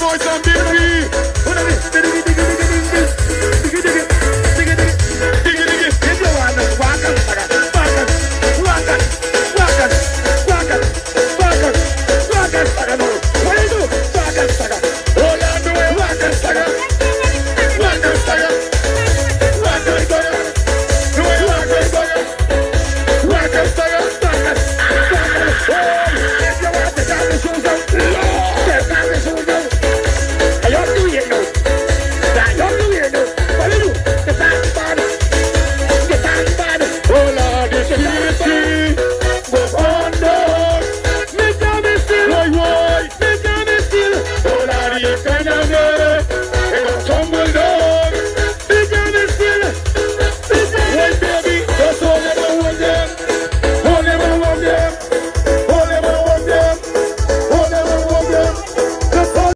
Moçambique. Olhando eu, saca, saca. Vale,